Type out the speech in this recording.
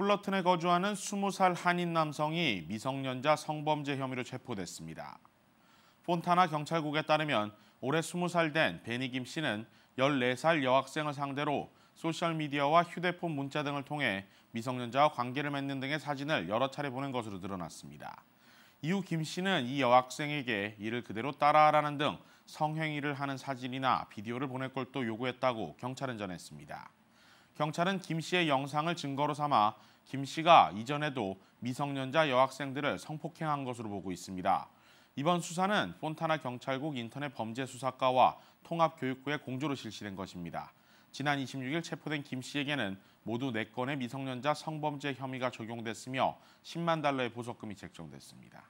플러튼에 거주하는 20살 한인 남성이 미성년자 성범죄 혐의로 체포됐습니다. 폰타나 경찰국에 따르면 올해 20살 된 베니 김 씨는 14살 여학생을 상대로 소셜미디어와 휴대폰 문자 등을 통해 미성년자와 관계를 맺는 등의 사진을 여러 차례 보낸 것으로 드러났습니다. 이후 김 씨는 이 여학생에게 이를 그대로 따라하라는 등 성행위를 하는 사진이나 비디오를 보낼 걸 또 요구했다고 경찰은 전했습니다. 경찰은 김 씨의 영상을 증거로 삼아 김 씨가 이전에도 미성년자 여학생들을 성폭행한 것으로 보고 있습니다. 이번 수사는 폰타나 경찰국 인터넷 범죄 수사과와 통합교육부의 공조로 실시된 것입니다. 지난 26일 체포된 김 씨에게는 모두 4건의 미성년자 성범죄 혐의가 적용됐으며 10만 달러의 보석금이 책정됐습니다.